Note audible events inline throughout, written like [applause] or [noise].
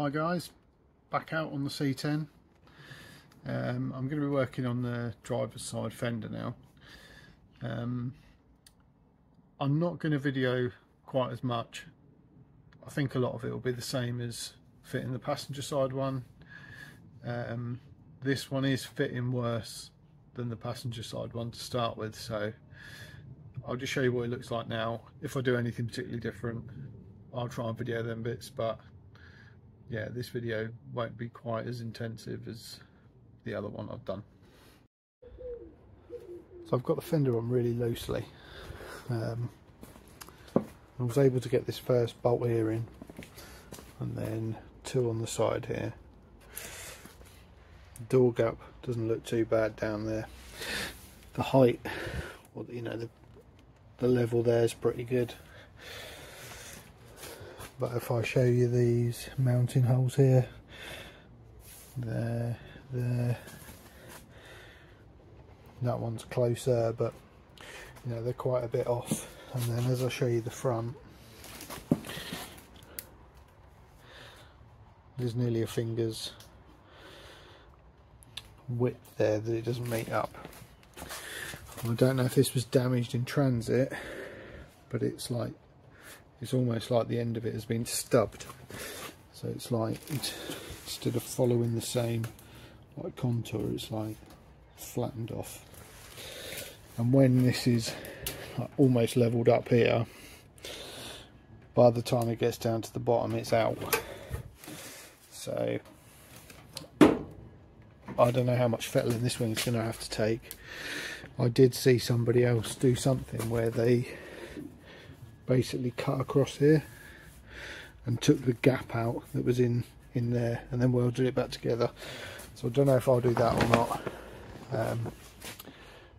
Hi guys, back out on the C10. Um, I'm going to be working on the driver's side fender now. Um, I'm not going to video quite as much. I think a lot of it will be the same as fitting the passenger side one. Um, this one is fitting worse than the passenger side one to start with so I'll just show you what it looks like now. If I do anything particularly different I'll try and video them bits but yeah, this video won't be quite as intensive as the other one I've done. So I've got the fender on really loosely. Um, I was able to get this first bolt here in and then two on the side here. The door gap doesn't look too bad down there. The height, or you know, the, the level there is pretty good but if I show you these mounting holes here there there that one's closer but you know they're quite a bit off. And then as I show you the front there's nearly a finger's width there that it doesn't meet up. I don't know if this was damaged in transit but it's like it's almost like the end of it has been stubbed. So it's like instead of following the same like contour it's like flattened off. And when this is like almost leveled up here by the time it gets down to the bottom it's out. So I don't know how much fettling this wing's going to have to take. I did see somebody else do something where they basically cut across here and took the gap out that was in in there and then welded it back together. So I don't know if I'll do that or not. Um,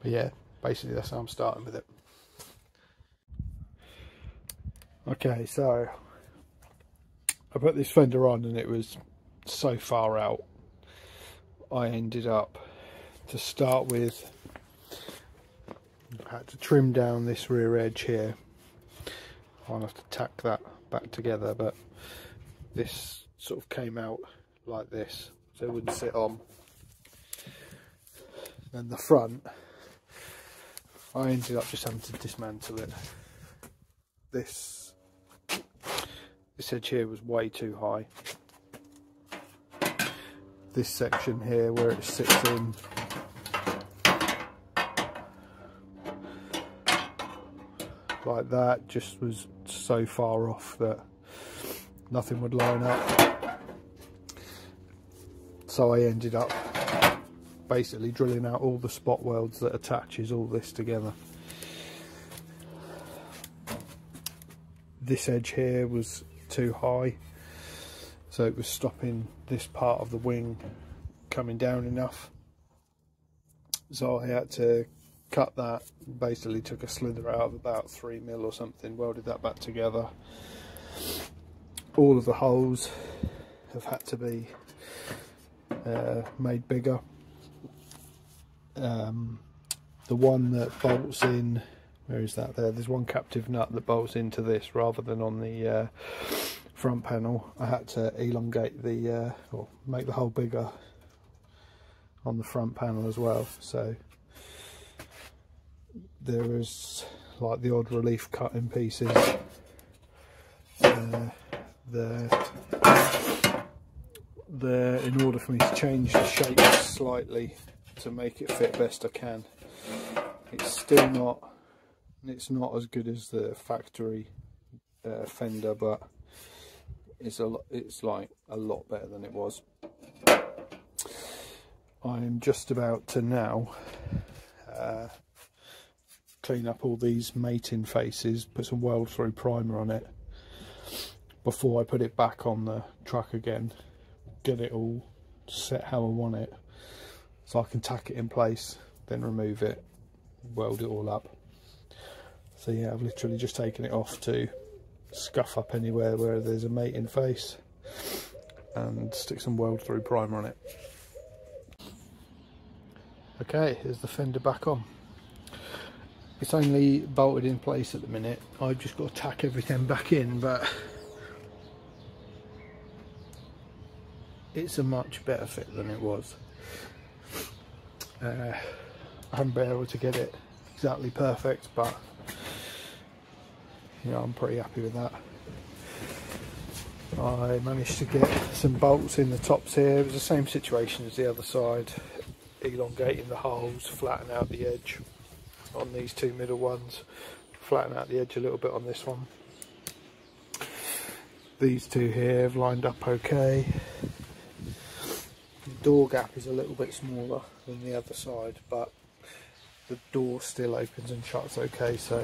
but yeah basically that's how I'm starting with it. Okay so I put this fender on and it was so far out. I ended up to start with I had to trim down this rear edge here I'll have to tack that back together but this sort of came out like this. So it wouldn't sit on. And the front I ended up just having to dismantle it. This this edge here was way too high. This section here where it sits in like that just was so far off that nothing would line up. So I ended up basically drilling out all the spot welds that attaches all this together. This edge here was too high so it was stopping this part of the wing coming down enough. So I had to cut that basically took a slither out of about three mil or something welded that back together. All of the holes have had to be uh, made bigger. Um, the one that bolts in where is that there? There's one captive nut that bolts into this rather than on the uh, front panel. I had to elongate the uh, or make the hole bigger on the front panel as well so there is like the odd relief cut in pieces uh, there. There in order for me to change the shape slightly to make it fit best I can. It's still not it's not as good as the factory uh, fender but it's a lot it's like a lot better than it was. I'm just about to now uh, clean up all these mating faces, put some weld through primer on it before I put it back on the truck again, get it all set how I want it so I can tack it in place, then remove it, weld it all up. So yeah, I've literally just taken it off to scuff up anywhere where there's a mating face and stick some weld through primer on it. Okay, here's the fender back on it's only bolted in place at the minute I've just got to tack everything back in but it's a much better fit than it was. Uh, I haven't been able to get it exactly perfect, but you know, I'm pretty happy with that. I managed to get some bolts in the tops here. It was the same situation as the other side, elongating the holes, flatten out the edge on these two middle ones, flatten out the edge a little bit on this one. These two here have lined up okay. The door gap is a little bit smaller than the other side, but the door still opens and shuts okay, so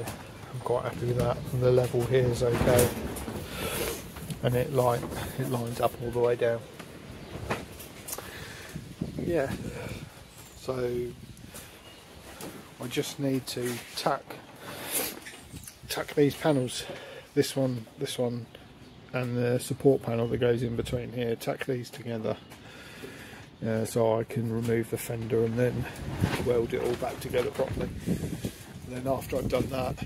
I'm quite happy with that. And the level here is okay and it line it lines up all the way down. Yeah, so I just need to tack tack these panels, this one, this one, and the support panel that goes in between here. Tack these together. Uh, so I can remove the fender and then weld it all back together properly. And then after I've done that,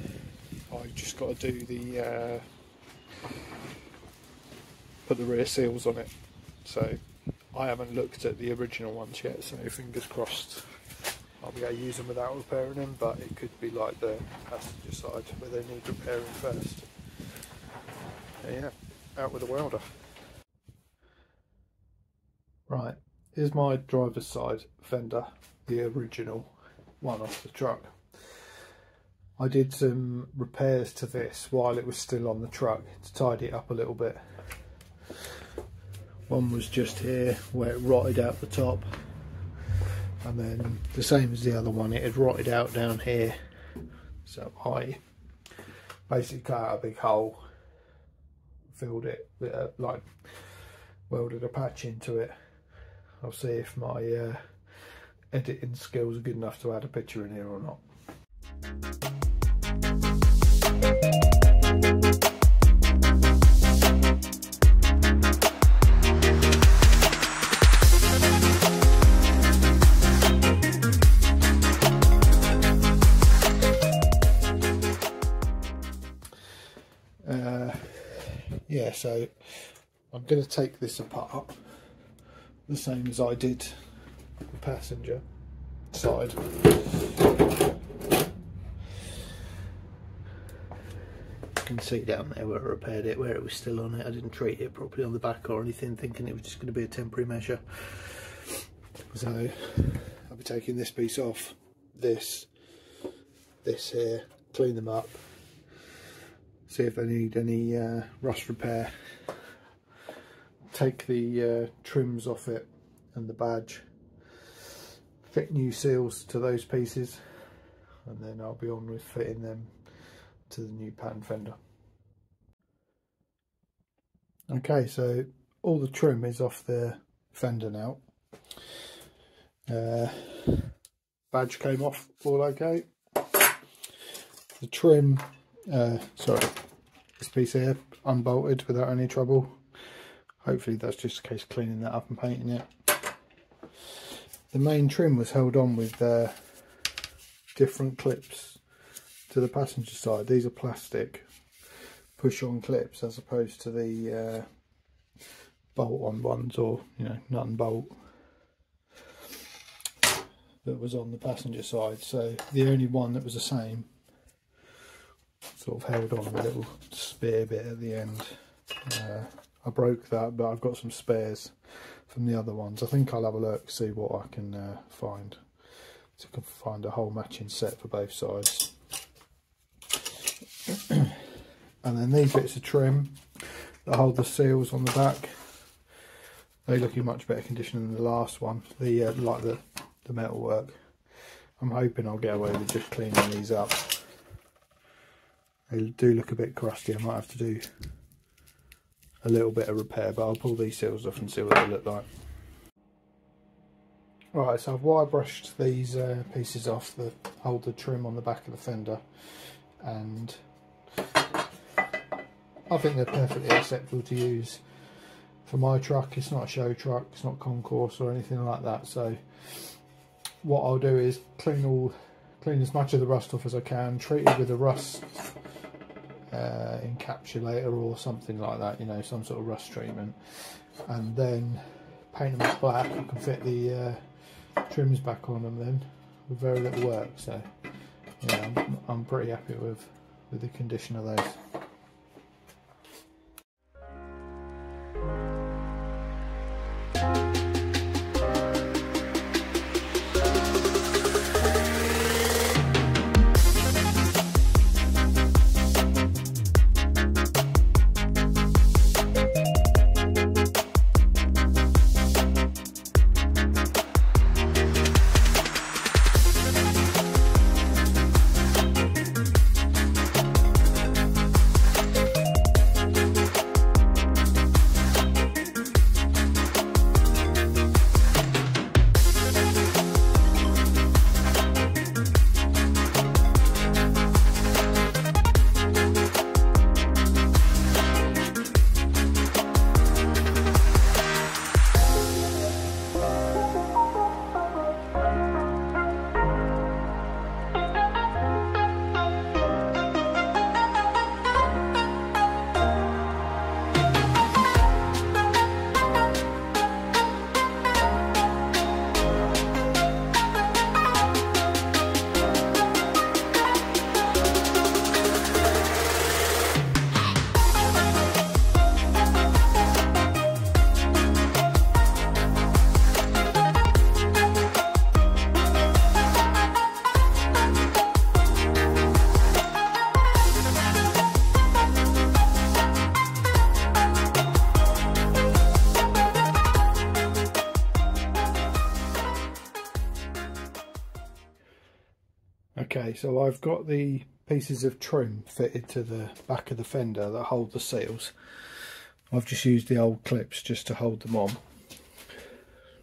I've just got to do the uh, put the rear seals on it. So I haven't looked at the original ones yet, so fingers crossed I'll be able to use them without repairing them, but it could be like the passenger side where they need repairing first. Yeah, out with the welder. Right, here's my driver's side fender, the original one off the truck. I did some repairs to this while it was still on the truck to tidy it up a little bit one was just here where it rotted out the top and then the same as the other one it had rotted out down here. So I basically cut out a big hole filled it with a, like welded a patch into it. I'll see if my uh, editing skills are good enough to add a picture in here or not yeah, so I'm going to take this apart the same as I did the passenger side. You can see down there where I repaired it, where it was still on it. I didn't treat it properly on the back or anything, thinking it was just going to be a temporary measure. So I'll be taking this piece off, this, this here, clean them up, see if they need any uh, rust repair. Take the uh, trims off it and the badge. Fit new seals to those pieces and then I'll be on with fitting them to the new pattern fender. Okay so all the trim is off the fender now. Uh, badge came off all okay. The trim uh, sorry, this piece here unbolted without any trouble. Hopefully that's just a case of cleaning that up and painting it. The main trim was held on with uh, different clips to the passenger side. These are plastic push-on clips as opposed to the uh, bolt-on ones or you know nut and bolt that was on the passenger side. So the only one that was the same sort of held on a little spare bit at the end. Uh, I broke that, but I've got some spares from the other ones. I think I'll have a look, see what I can uh, find. So I can find a whole matching set for both sides. [clears throat] and then these bits of trim that hold the seals on the back. They look in much better condition than the last one. The uh, like the the metal work. I'm hoping I'll get away with just cleaning these up. They do look a bit crusty. I might have to do a little bit of repair, but I'll pull these seals off and see what they look like. Right, so I've wire brushed these uh, pieces off the hold the trim on the back of the fender, and I think they're perfectly acceptable to use for my truck. It's not a show truck, it's not concours or anything like that. So what I'll do is clean all, clean as much of the rust off as I can, treat it with a rust uh, encapsulator or something like that, you know, some sort of rust treatment, and then paint them black, you can fit the uh, trims back on them then with very little work. So yeah, I'm, I'm pretty happy with with the condition of those. So I've got the pieces of trim fitted to the back of the fender that hold the seals. I've just used the old clips just to hold them on.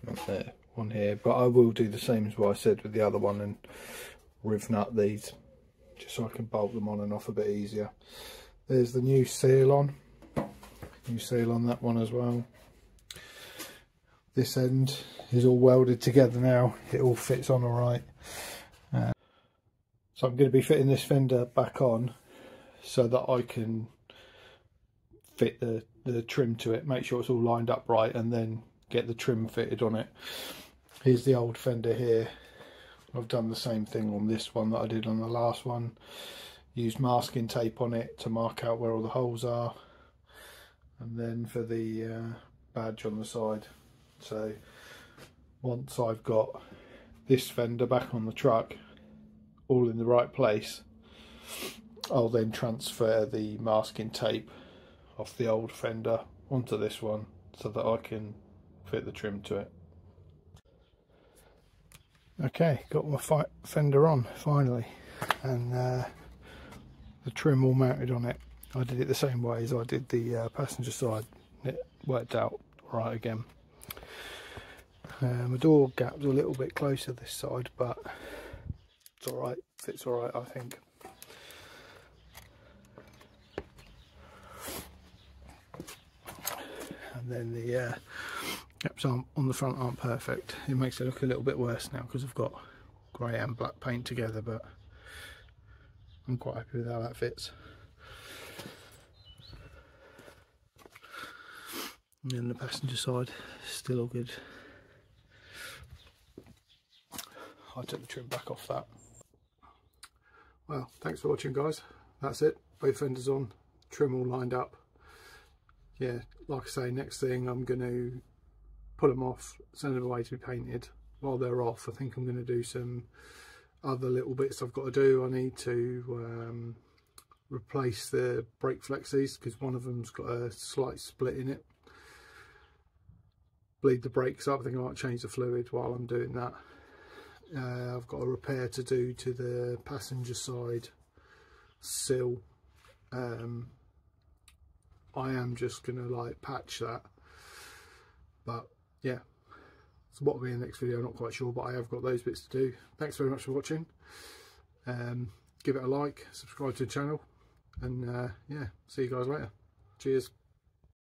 Not there, one here, but I will do the same as what I said with the other one and riv nut these just so I can bolt them on and off a bit easier. There's the new seal on, new seal on that one as well. This end is all welded together now, it all fits on alright. So I'm going to be fitting this fender back on so that I can fit the, the trim to it, make sure it's all lined up right and then get the trim fitted on it. Here's the old fender here. I've done the same thing on this one that I did on the last one. Used masking tape on it to mark out where all the holes are. And then for the uh, badge on the side. So once I've got this fender back on the truck, all in the right place, I'll then transfer the masking tape off the old fender onto this one so that I can fit the trim to it. Okay, got my fender on finally and uh, the trim all mounted on it. I did it the same way as I did the uh, passenger side. It worked out right again. Uh, my door gap's a little bit closer this side but it's alright, fits alright I think. And then the uh, on, on the front aren't perfect. It makes it look a little bit worse now because I've got grey and black paint together but I'm quite happy with how that fits. And then the passenger side, still all good. I took the trim back off that. Well, thanks for watching guys. That's it. Both fenders on, trim all lined up. Yeah, like I say, next thing I'm going to pull them off, send them away to be painted. While they're off, I think I'm going to do some other little bits I've got to do. I need to um, replace the brake flexes because one of them's got a slight split in it. Bleed the brakes up. I think I might change the fluid while I'm doing that. Uh, I've got a repair to do to the passenger side sill. Um, I am just to like patch that. But yeah, so what will be in the next video, I'm not quite sure, but I have got those bits to do. Thanks very much for watching. Um, give it a like, subscribe to the channel, and uh, yeah, see you guys later. Cheers.